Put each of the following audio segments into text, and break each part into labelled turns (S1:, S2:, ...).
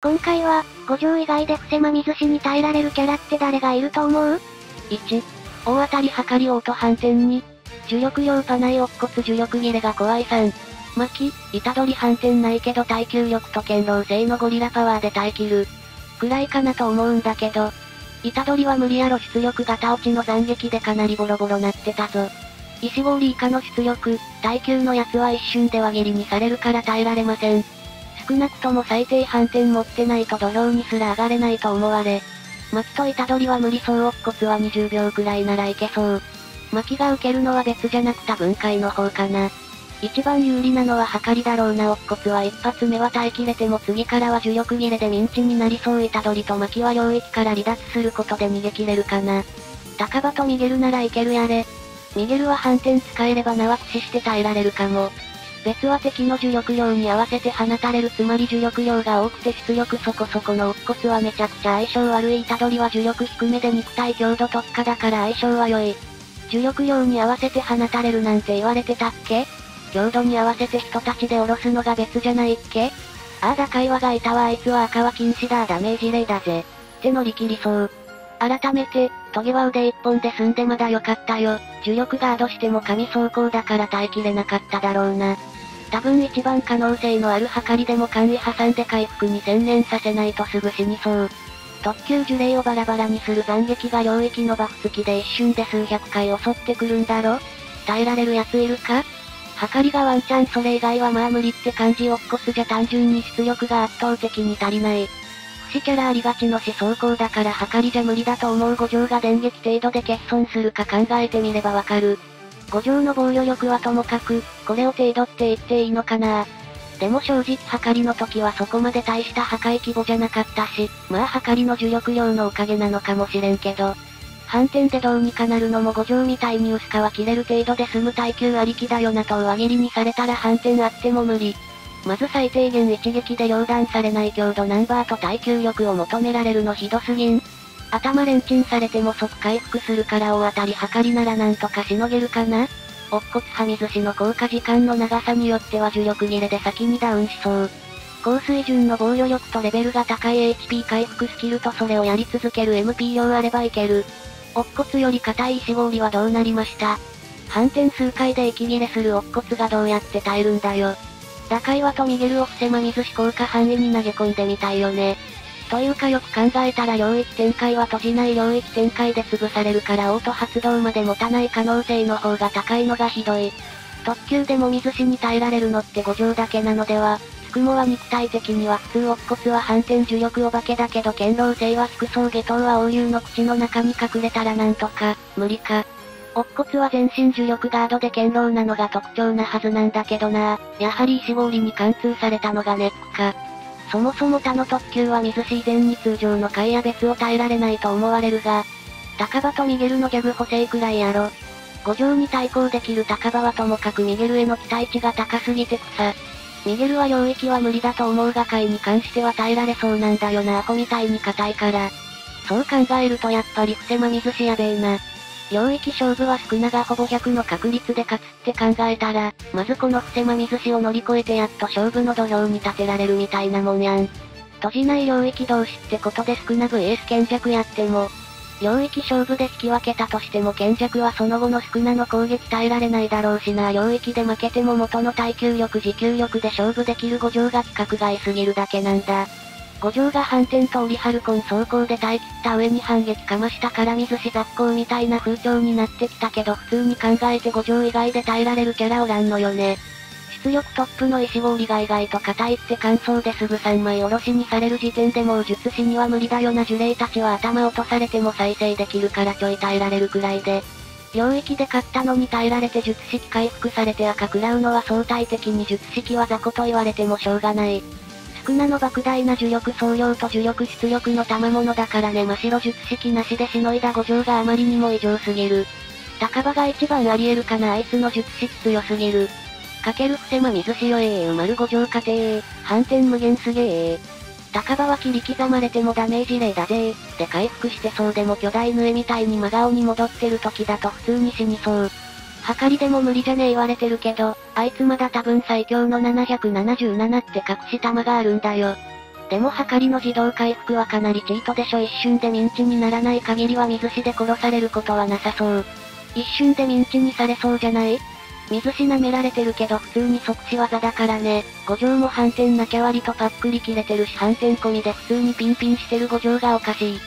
S1: 今回は、五条以外で伏せま水死に耐えられるキャラって誰がいると思う
S2: ?1、大当たり測りオート反転2、呪力量パナイ乙骨呪力切れが怖い3、巻、板取り反転ないけど耐久力と堅牢性のゴリラパワーで耐え切る。くらいかなと思うんだけど。板取りは無理やろ出力型落ちの斬撃でかなりボロボロなってたぞ。石氷以下の出力、耐久のやつは一瞬で輪切りにされるから耐えられません。少なくとも最低反転持ってないと土俵にすら上がれないと思われ。巻きと板取りは無理そう乙骨は20秒くらいならいけそう。巻きが受けるのは別じゃなく多分解の方かな。一番有利なのは計りだろうな乙骨は一発目は耐えきれても次からは呪力切れでミンチになりそう板取りと巻きは領域から離脱することで逃げ切れるかな。高場とミゲルならいけるやれ。ミゲルは反転使えれば縄駆使して耐えられるかも。別は敵の呪力量に合わせて放たれるつまり呪力量が多くて出力そこそこの乙骨はめちゃくちゃ相性悪い板取りは呪力低めで肉体強度特化だから相性は良い。呪力量に合わせて放たれるなんて言われてたっけ？強度に合わせて人たちで下ろすのが別じゃないっけ？ああだ会話がいたわあいつは赤は禁止だダメージ例だぜ。って乗り切りそう。改めて、トゲは腕一本で済んでまだよかったよ。呪力ガードしても神走行だから耐えきれなかっただろうな。多分一番可能性のある計りでも簡易挟んで回復に専念させないとすぐ死にそう。特級呪霊をバラバラにする斬撃が領域のバフ付きで一瞬で数百回襲ってくるんだろ？耐えられる奴いるか計りがワンチャンそれ以外はまあ無理って感じを起こすじゃ単純に出力が圧倒的に足りない。不死キャラありがちの思想考だから計りじゃ無理だと思う五条が電撃程度で欠損するか考えてみればわかる。五条の防御力はともかく、これを程度って言っていいのかなでも正直計りの時はそこまで大した破壊規模じゃなかったし、まあ計りの呪力量のおかげなのかもしれんけど、反転でどうにかなるのも五条みたいに薄皮切れる程度で済む耐久ありきだよなと輪切りにされたら反転あっても無理。まず最低限一撃で両断されない強度ナンバーと耐久力を求められるのひどすぎん。頭レンチンされても即回復するから大当たり計りならなんとかしのげるかな乙骨はみ寿司の効果時間の長さによっては呪力切れで先にダウンしそう。高水準の防御力とレベルが高い HP 回復スキルとそれをやり続ける MP 量あればいける。乙骨より硬い石氷はどうなりました？反転数回で息切れする乙骨がどうやって耐えるんだよ。打開はとミゲルを伏せま水し効果範囲に投げ込んでみたいよね。というかよく考えたら領域展開は閉じない領域展開で潰されるからオート発動まで持たない可能性の方が高いのがひどい。特急でも水死に耐えられるのって5条だけなのでは、つくもは肉体的には普通乙骨は反転呪力お化けだけど堅牢性は低そう下等は王流の口の中に隠れたらなんとか、無理か。乙骨は全身呪力ガードで堅牢なのが特徴なはずなんだけどなやはり石氷に貫通されたのがネックか。そもそも他の特急は水自然に通常の貝や別を耐えられないと思われるが、高場とミゲルのギャグ補正くらいやろ。五条に対抗できる高場はともかくミゲルへの期待値が高すぎて草。ミゲルは領域は無理だと思うが回に関しては耐えられそうなんだよなアホみたいに硬いから。そう考えるとやっぱり伏せま水しやべえな。領域勝負は少ながほぼ100の確率で勝つって考えたら、まずこの伏せま水しを乗り越えてやっと勝負の土俵に立てられるみたいなもんやん。閉じない領域同士ってことで少な VS 賢弱やっても、領域勝負で引き分けたとしても賢弱はその後の少なの攻撃耐えられないだろうしな領域で負けても元の耐久力持久力で勝負できる五条が規格外すぎるだけなんだ。五条が反転とオリハルコン走行で耐え切った上に反撃かましたから水し雑行みたいな風潮になってきたけど普通に考えて五条以外で耐えられるキャラおらんのよね。出力トップの石氷が意外と硬いって感想ですぐ3枚おろしにされる時点でもう術師には無理だよな呪霊たちは頭落とされても再生できるからちょい耐えられるくらいで。領域で勝ったのに耐えられて術式回復されて赤食らうのは相対的に術式は雑魚と言われてもしょうがない。少なの莫大な呪力総量と呪力出力の賜物だからね真白術式なしでしのいだ五条があまりにも異常すぎる。高場が一番あり得るかなあいつの術式強すぎる。かける伏せま水塩えー丸五条家庭反転無限すげえ高場は切り刻まれてもダメージ例だぜで回復してそうでも巨大ヌエみたいに真顔に戻ってる時だと普通に死にそう。計りでも無理じゃねえ言われてるけど、あいつまだ多分最強の777って隠し玉があるんだよ。でもはかりの自動回復はかなりチートでしょ一瞬でミンチにならない限りは水死で殺されることはなさそう。一瞬でミンチにされそうじゃない？水死舐められてるけど普通に即死技だからね。五条も反転なきゃ割とパックリ切れてるし反転込みで普通にピンピンしてる五条がおかしい。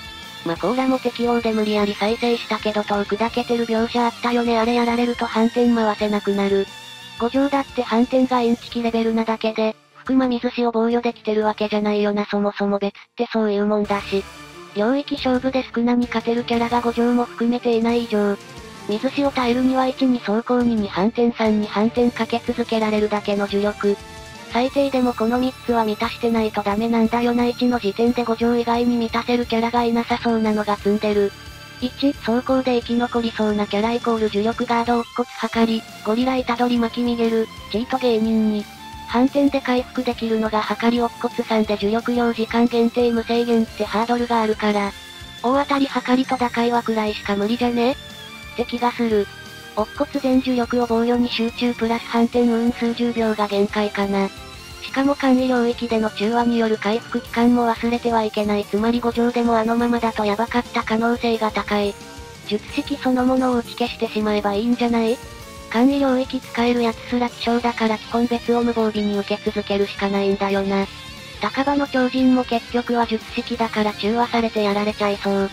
S2: まコーラも適応で無理やり再生したけど遠く砕けてる描写あったよねあれやられると反転回せなくなる。五条だって反転がインチキレベルなだけで、福間水死を防御できてるわけじゃないよなそもそも別ってそういうもんだし。領域勝負で少なに勝てるキャラが五条も含めていない以上、水死を耐えるには1に走行2に反転3に反転かけ続けられるだけの呪力。最低でもこの3つは満たしてないとダメなんだよな1の時点で5条以外に満たせるキャラがいなさそうなのが積んでる。1、走行で生き残りそうなキャライコール呪力ガード乙骨はかり、ゴリライタドリ巻き逃げる、チート芸人に。反転で回復できるのがはかり乙骨さんで呪力量時間限定無制限ってハードルがあるから。大当たりはかりと打開はくらいしか無理じゃね？って気がする。乙骨全呪力を防御に集中プラス反転運数十秒が限界かな。しかも簡易領域での中和による回復期間も忘れてはいけないつまり5条でもあのままだとヤバかった可能性が高い。術式そのものを打ち消してしまえばいいんじゃない？簡易領域使えるやつすら希少だから基本別を無防備に受け続けるしかないんだよな。高場の超人も結局は術式だから中和されてやられちゃいそう。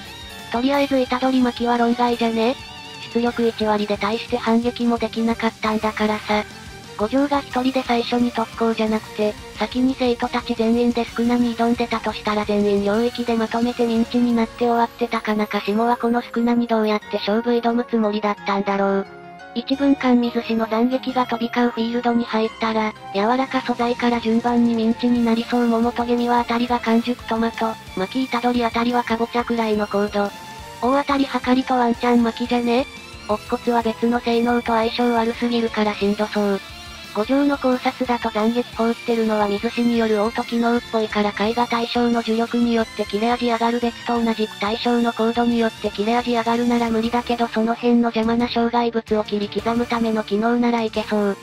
S2: とりあえず板取り巻きは論外じゃね？出力1割で対して反撃もできなかったんだからさ。五条が一人で最初に特攻じゃなくて、先に生徒たち全員で少なに挑んでたとしたら全員領域でまとめてミンチになって終わってたか中下はこの少なにどうやって勝負挑むつもりだったんだろう。一分間水死の斬撃が飛び交うフィールドに入ったら、柔らか素材から順番にミンチになりそう桃トゲミはあたりが完熟トマト、巻き板取りあたりはかぼちゃくらいの高度。大当たりはかりとワンチャン巻きじゃね？乙骨は別の性能と相性悪すぎるからしんどそう。五条の考察だと斬撃放ってるのは水死によるオート機能っぽいから絵画対象の呪力によって切れ味上がる別と同じく対象のコードによって切れ味上がるなら無理だけどその辺の邪魔な障害物を切り刻むための機能ならいけそう。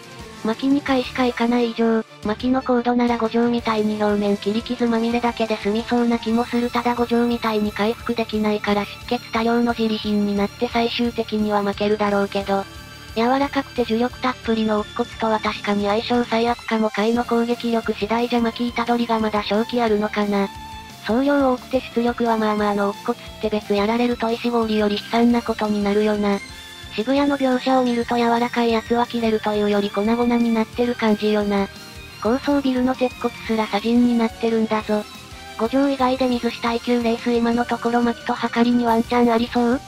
S2: 巻き2回しか行かない以上、巻きのコードなら五条みたいに表面切り傷まみれだけで済みそうな気もするただ五条みたいに回復できないから出血多量の自利品になって最終的には負けるだろうけど、柔らかくて呪力たっぷりの乙骨とは確かに相性最悪かも回の攻撃力次第じゃ巻き板取りがまだ正気あるのかな。総量多くて出力はまあまあの乙骨って別やられると石氷より悲惨なことになるよな。渋谷の描写を見ると柔らかいやつは切れるというより粉々になってる感じよな。高層ビルの鉄骨すら砂塵になってるんだぞ。五条以外で水死耐久レース今のところ巻きと計りにワンチャンありそう？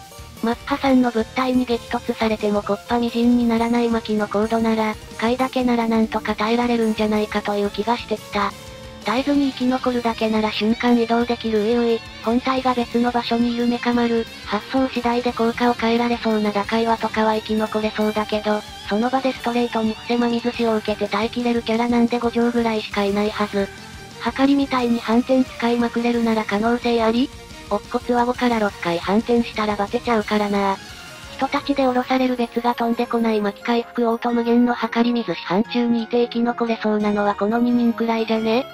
S2: マッハさんの物体に激突されてもコッパみじんにならない巻のコードなら、貝だけならなんとか耐えられるんじゃないかという気がしてきた。絶えずに生き残るだけなら瞬間移動できるういうい、本体が別の場所にいるメカ丸、発想次第で効果を変えられそうな打開はとかは生き残れそうだけど、その場でストレートに伏せま水しを受けて耐えきれるキャラなんで5条ぐらいしかいないはず。はかりみたいに反転使いまくれるなら可能性あり？乙骨は5から6回反転したらバテちゃうからな。人たちで降ろされる別が飛んでこない巻き回復オート無限の計り水市範中にいて生き残れそうなのはこの2人くらいじゃね？